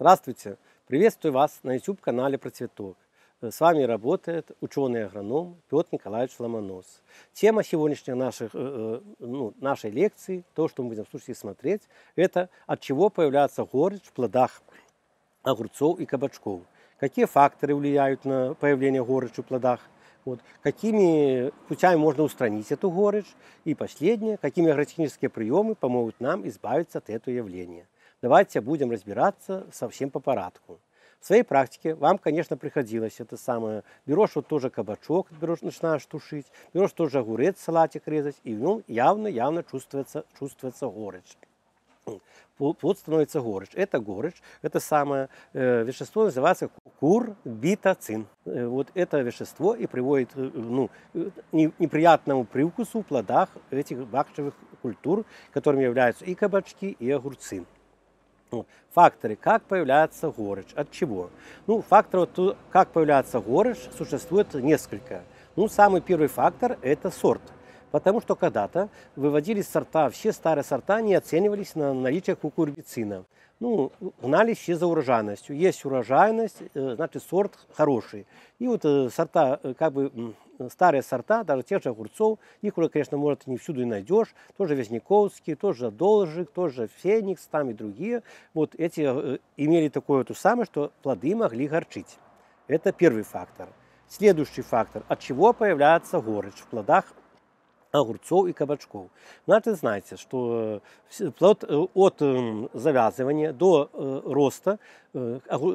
Здравствуйте! Приветствую вас на YouTube-канале «Процветок». С вами работает ученый-агроном Петр Николаевич Ломонос. Тема сегодняшней наших, э, ну, нашей лекции, то, что мы будем слушать и смотреть, это от чего появляется горечь в плодах огурцов и кабачков. Какие факторы влияют на появление горечи в плодах вот. Какими путями можно устранить эту горечь? И последнее, какими агротехнические приемы помогут нам избавиться от этого явления? Давайте будем разбираться совсем по порядку. В своей практике вам, конечно, приходилось это самое. Берешь вот тоже кабачок, берешь, начинаешь тушить, берешь тоже огурец, салатик резать, и в нем явно-явно чувствуется, чувствуется горечь плод становится горечь. Это горечь, это самое э, вещество называется курбитоцин. Э, вот это вещество и приводит э, ну, э, неприятному привкусу в плодах этих бакчевых культур, которыми являются и кабачки, и огурцы. Факторы, как появляется горечь, от чего? Ну, факторов, как появляется горечь, существует несколько. Ну, самый первый фактор – это сорт – Потому что когда-то выводились сорта, все старые сорта не оценивались на наличие кукурбицина. Ну, гнались все за урожайностью. Есть урожайность, э, значит сорт хороший. И вот э, сорта, э, как бы старые сорта, даже тех же огурцов, их уже, конечно, может не всюду и найдешь. Тоже Вязниковский, тоже Должик, тоже Феникс, там и другие. Вот эти имели такое то самое, что плоды могли горчить. Это первый фактор. Следующий фактор, от чего появляется горечь в плодах огурцов и кабачков. Надо знаете, что плод э, от э, завязывания до э, роста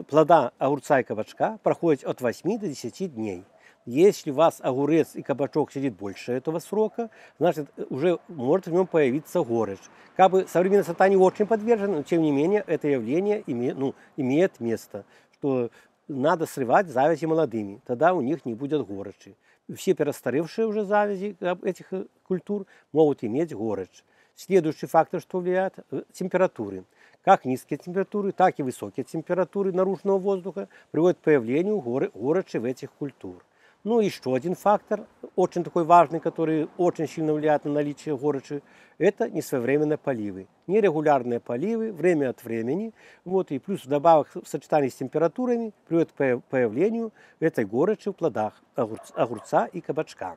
плода огурца и кабачка проходит от 8 до 10 дней. Если у вас огурец и кабачок сидит больше этого срока, значит, уже может в нем появиться горечь. Как бы современная сорта не очень подвержена, но тем не менее это явление имеет, ну, имеет место, что надо срывать завязи молодыми, тогда у них не будет горечи все перестаревшие уже завязи этих э, культур могут иметь горечь. Следующий фактор, что влияет, э, температуры. Как низкие температуры, так и высокие температуры наружного воздуха приводят к появлению горечи в этих культурах. Ну и еще один фактор, очень такой важный, который очень сильно влияет на наличие горечи, это несвоевременные поливы. Нерегулярные поливы, время от времени, вот, и плюс вдобавок в сочетании с температурами приводит к появлению этой горечи в плодах огурца и кабачка.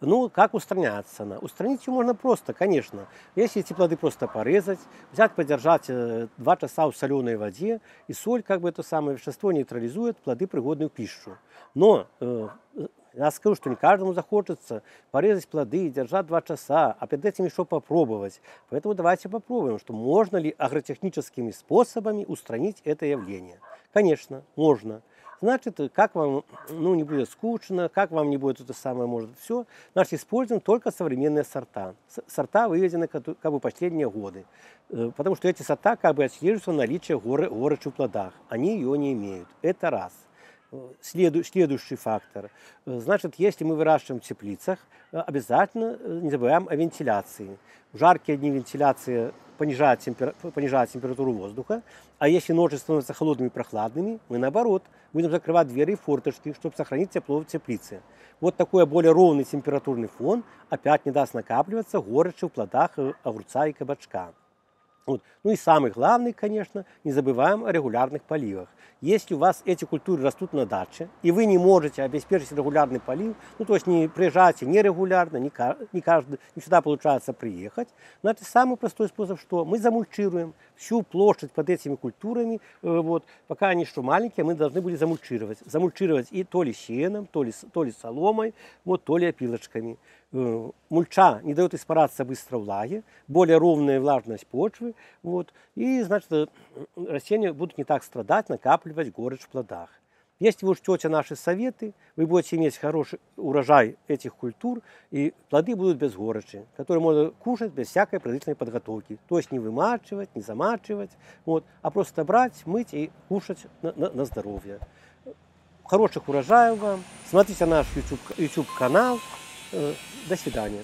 Ну, как устраняется она? Устранить ее можно просто, конечно. Если эти плоды просто порезать, взять, подержать 2 э, часа в соленой воде, и соль, как бы это самое вещество нейтрализует, плоды пригодны в пищу. Но э, я скажу, что не каждому захочется порезать плоды держать два часа, а перед этим еще попробовать. Поэтому давайте попробуем, что можно ли агротехническими способами устранить это явление. Конечно, можно. Значит, как вам ну, не будет скучно, как вам не будет это самое, может, все. Значит, используем только современные сорта. Сорта выведены как, бы последние годы. Э, потому что эти сорта как бы отслеживаются наличие горы, горечи в плодах. Они ее не имеют. Это раз. Следу, следующий фактор. Э, значит, если мы выращиваем в теплицах, э, обязательно не забываем о вентиляции. В жаркие дни вентиляция понижает, темпер... понижает температуру воздуха, а если ночи становятся холодными и прохладными, мы наоборот будем закрывать двери и форточки, чтобы сохранить тепло в теплице. Вот такой более ровный температурный фон опять не даст накапливаться горечи в плодах э, огурца и кабачка. Вот. Ну и самый главный, конечно, не забываем о регулярных поливах. Если у вас эти культуры растут на даче, и вы не можете обеспечить регулярный полив, ну то есть не приезжаете нерегулярно, не, не, каждый, не всегда получается приехать, но это самый простой способ, что мы замульчируем всю площадь под этими культурами, э, вот, пока они еще маленькие, мы должны были замульчировать. Замульчировать и то ли сеном, то ли, то ли соломой, вот, то ли опилочками. Э, мульча не дает испараться быстро влаги, более ровная влажность почвы, вот, и, значит, э, растения будут не так страдать, накапливать горечь в плодах. Если вы учтете наши советы, вы будете иметь хороший урожай этих культур, и плоды будут без горечи, которые можно кушать без всякой предварительной подготовки. То есть не вымачивать, не замачивать, вот, а просто брать, мыть и кушать на, на, на здоровье. Хороших урожаев вам. Смотрите наш YouTube, YouTube канал. До свидания.